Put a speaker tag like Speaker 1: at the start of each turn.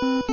Speaker 1: you